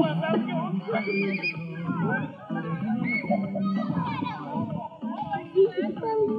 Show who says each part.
Speaker 1: Oh, my God.